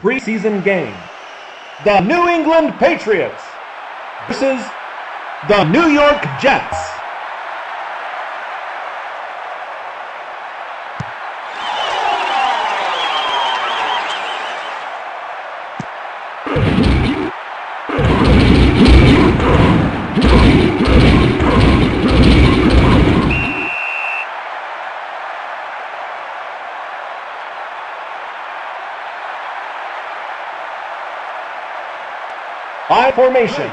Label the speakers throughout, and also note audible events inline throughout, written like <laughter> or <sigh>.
Speaker 1: preseason game. The New England Patriots versus the New York Jets. Formation.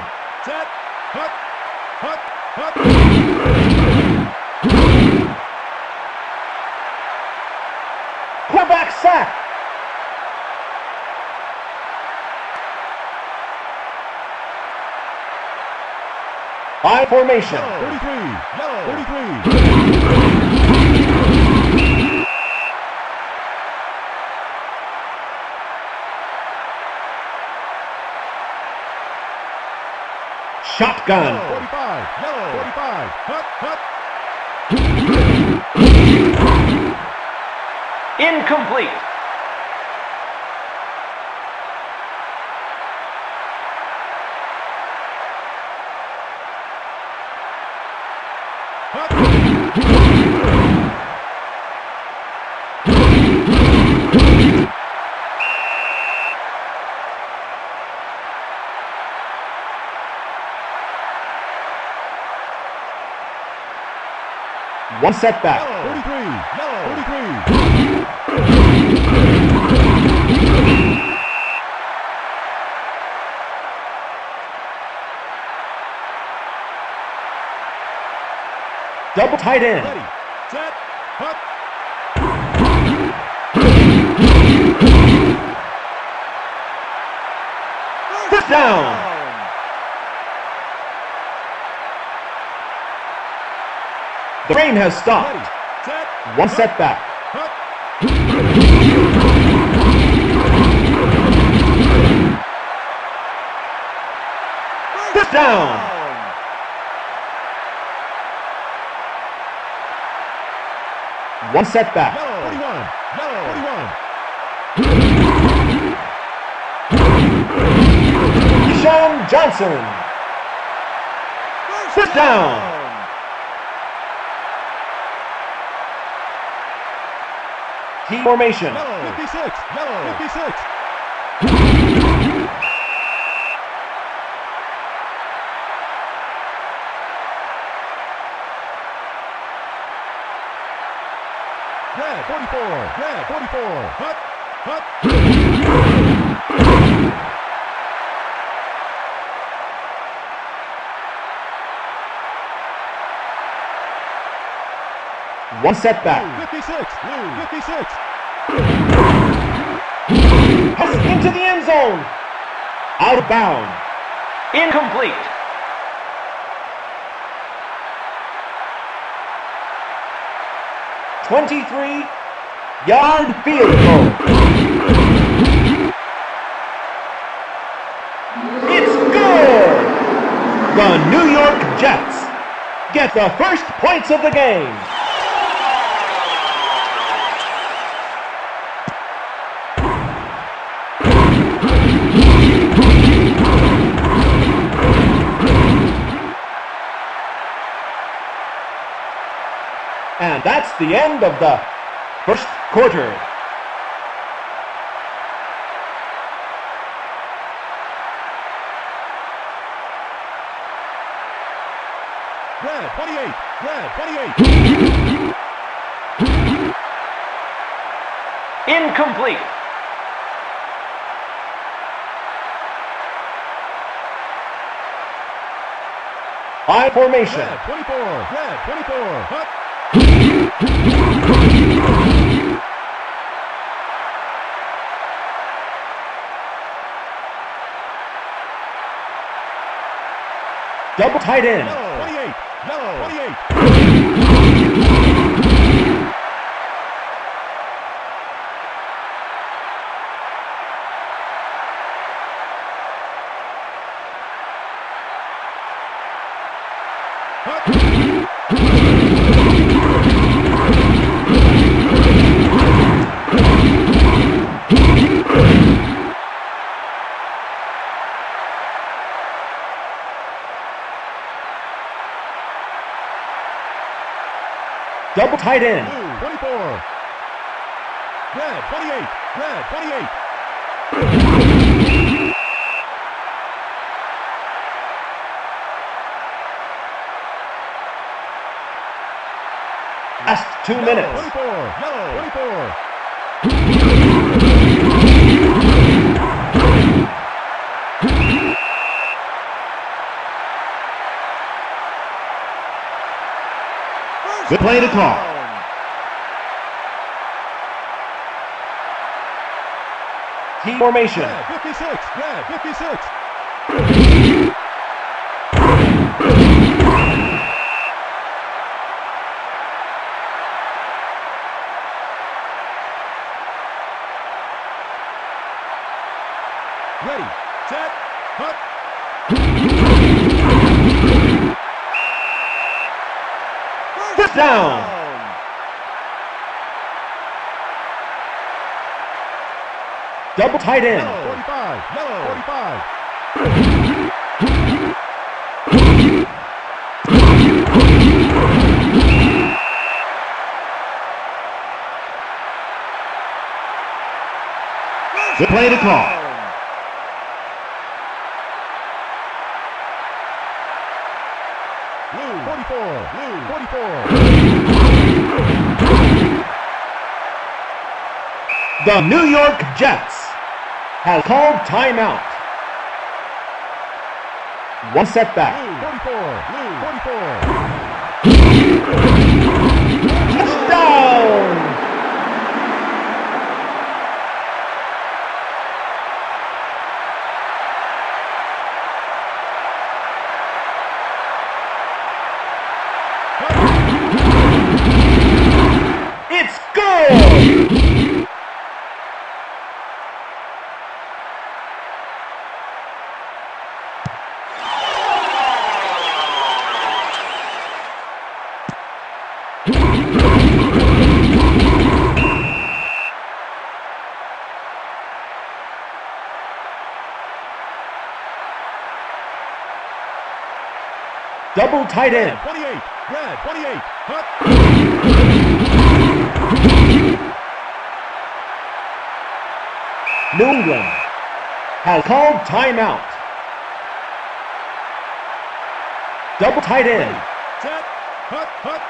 Speaker 1: Quarterback sack. I formation.
Speaker 2: 33. Yellow. 33.
Speaker 1: Shotgun.
Speaker 2: 45. Yellow. 45. Hut. Hut.
Speaker 1: Incomplete.
Speaker 2: Hut.
Speaker 1: One setback.
Speaker 2: Yellow. 43. Yellow. 43.
Speaker 1: Double tight end.
Speaker 2: Ready. Set.
Speaker 1: First down. The train has stopped. One setback. First down. One setback.
Speaker 2: Yellow. 41. Yellow. 41.
Speaker 1: Johnson. First down. T formation.
Speaker 2: Yellow. 56. Yellow. 56. Red. 44. Red. 44. Hut. Hut.
Speaker 1: One setback.
Speaker 2: 56. Blue. 56.
Speaker 1: Into the end zone. Out of bounds. Incomplete. Twenty-three yard field goal. It's good. The New York Jets get the first points of the game. That's the end of the first quarter.
Speaker 2: Red. 28. Red. 28.
Speaker 1: Incomplete. I formation.
Speaker 2: Red. 24. Red. 24. Hut.
Speaker 1: Double tight end.
Speaker 2: Yellow. 28. Yellow. 28.
Speaker 1: Double tight end.
Speaker 2: Blue, 24. Red, 28. Red, 28.
Speaker 1: Last two
Speaker 2: Yellow,
Speaker 1: minutes.
Speaker 2: 24. Yellow,
Speaker 1: Good play to call. Team formation.
Speaker 2: Red, 56. Red, 56. Ready, set, hut.
Speaker 1: First down. Double tight end.
Speaker 2: Yellow, 45. Yellow, 45.
Speaker 1: Good play to call.
Speaker 2: Blue, 44. Blue, 44.
Speaker 1: The New York Jets has called timeout. One setback.
Speaker 2: Blue, 44. Blue, 44. <laughs>
Speaker 1: Double tight end.
Speaker 2: 28. Red, 28. Hut.
Speaker 1: New England has called timeout. Double tight end.
Speaker 2: Set, hut, hut.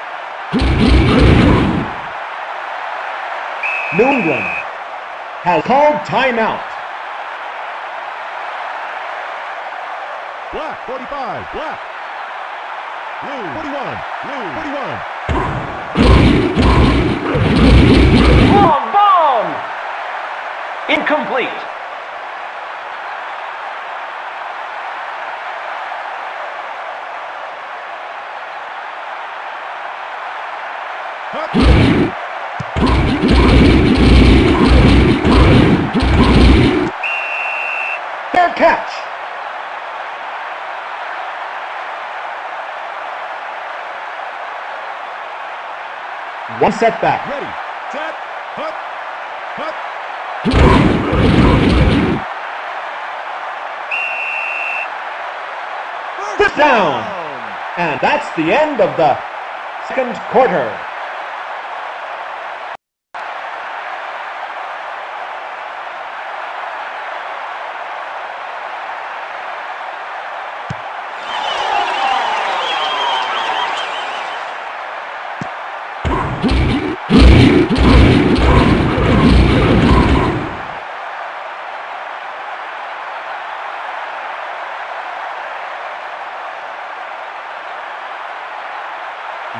Speaker 1: New England has called timeout.
Speaker 2: Black, 45. Black. Blue, 41. Blue, 41.
Speaker 1: Long bomb! Incomplete. Catch. One setback.
Speaker 2: Ready, set, hut, hut.
Speaker 1: First down. And that's the end of the second quarter.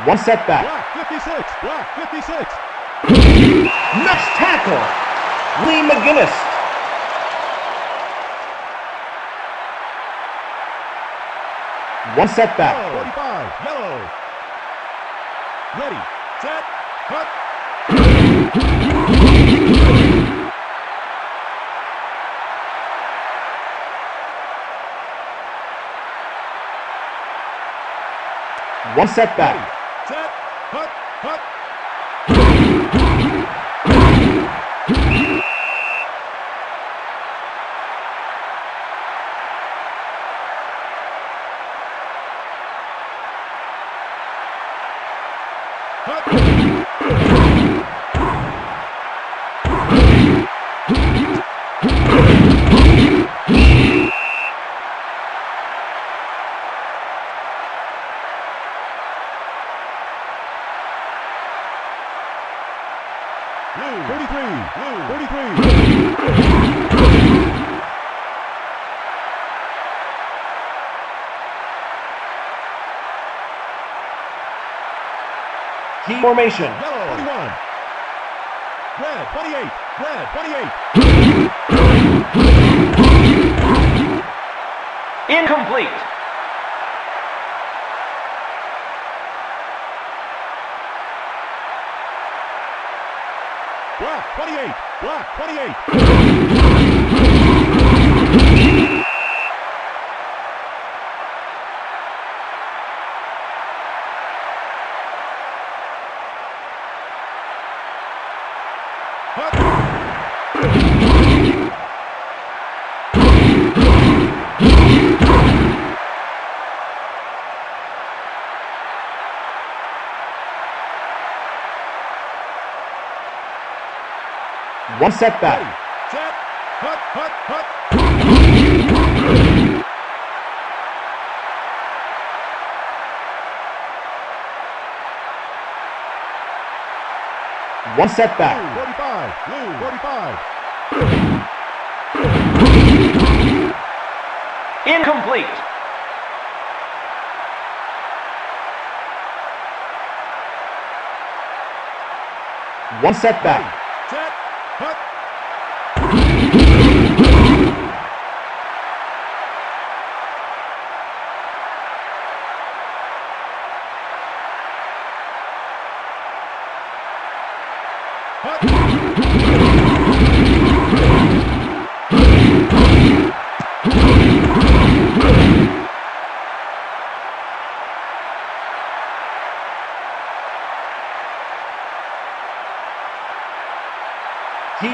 Speaker 1: One setback.
Speaker 2: Black, 56. Black, 56. <laughs>
Speaker 1: Next tackle. Lee McGinnis. One setback.
Speaker 2: Yellow, 45. Yellow. Ready, set, cut.
Speaker 1: One setback.
Speaker 2: Set, hut, hut. Hut.
Speaker 1: Team formation.
Speaker 2: Yellow, 21. Red, 28. Red, 28. <laughs>
Speaker 3: Incomplete.
Speaker 2: Black, 28. Black, 28. Hut.
Speaker 1: One setback. One setback.
Speaker 2: Blue, 45. Blue, 45.
Speaker 3: Incomplete.
Speaker 1: One setback.
Speaker 2: Set, hut. Hut.
Speaker 1: Team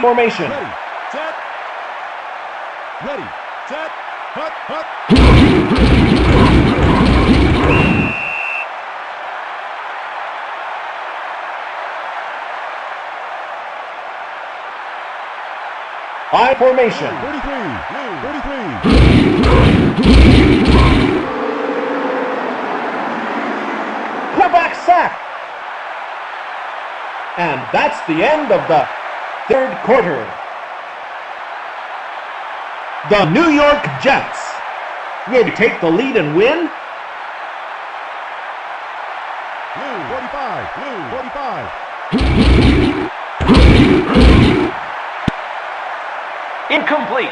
Speaker 1: formation.
Speaker 2: Ready, set. Ready, set, hut, hut.
Speaker 1: I formation.
Speaker 2: 43. Blue, 43.
Speaker 1: Quarterback sack. And that's the end of the third quarter. The New York Jets will take the lead and win
Speaker 2: Blue, 45. Blue, 45.
Speaker 3: Incomplete.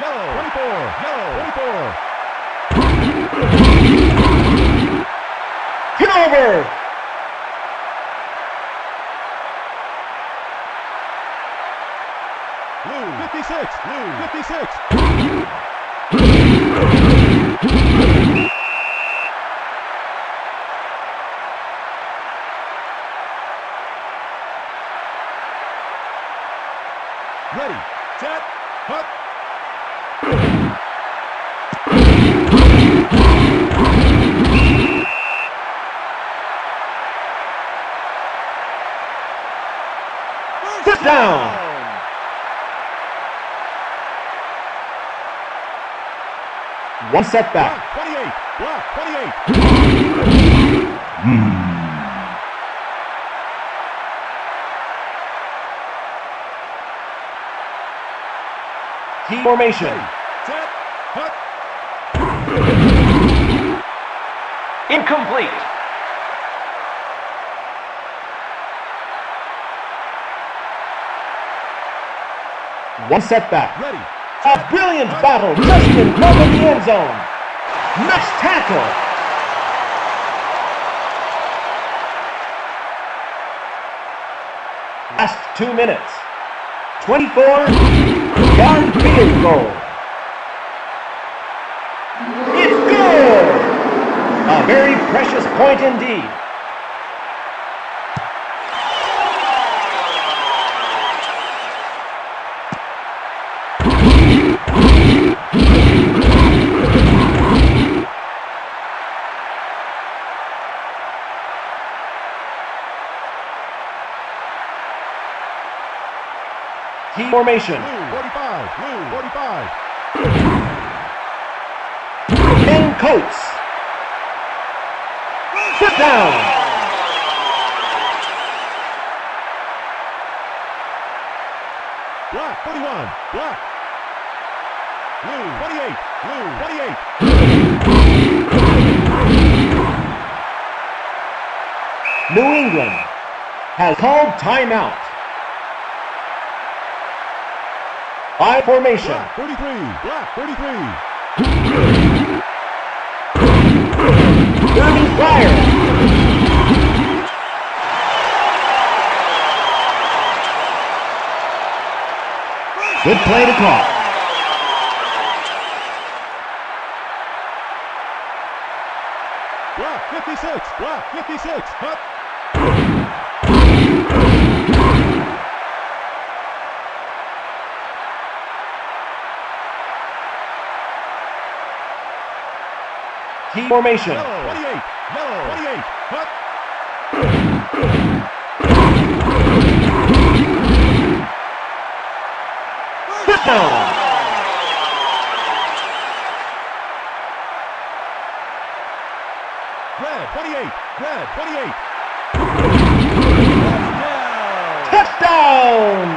Speaker 2: Yellow, 24. Yellow, 24.
Speaker 1: Get over!
Speaker 2: Blue, 56. Blue, 56. Ready, set, hut.
Speaker 1: Sit down! One setback.
Speaker 2: Black, 28. Black, 28.
Speaker 1: Team formation.
Speaker 2: Set, hut.
Speaker 3: Incomplete.
Speaker 1: One setback.
Speaker 2: Ready,
Speaker 1: A brilliant battle front of the end zone. Nice tackle. Last two minutes. 24 yard field goal. It's good. A very precious point indeed. Team formation.
Speaker 2: blue, 45. Blue, 45.
Speaker 1: Ben Coates. Sit down.
Speaker 2: Black, 41. Black, Blue 28. Blue 28.
Speaker 1: New England has called timeout. I formation.
Speaker 2: Black 33. Black 33.
Speaker 1: Derby Fire. Good play to call.
Speaker 2: Black 56. Black 56. Hut.
Speaker 1: Key formation.
Speaker 2: Yellow 28. Yellow 28. Hut.
Speaker 1: Touchdown.
Speaker 2: Red 28. Red 28.
Speaker 1: Touchdown.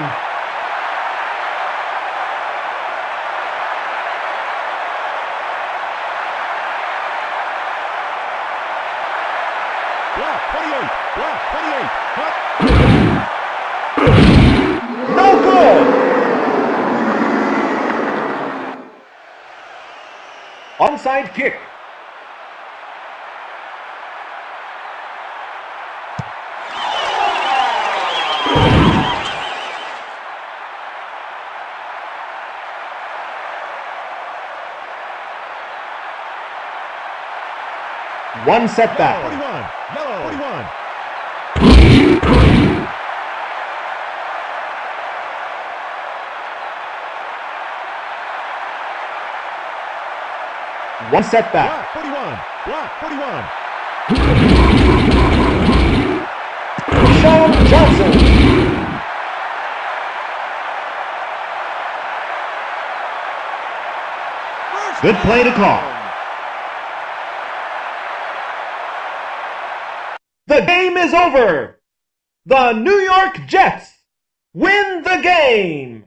Speaker 2: Black 28. Black 28. Hut.
Speaker 1: No good. Onside kick. One setback.
Speaker 2: 41. Yellow 41.
Speaker 1: One setback.
Speaker 2: Black 41. Black 41.
Speaker 1: Sean Johnson. Good play to call. The game is over. The New York Jets win the game.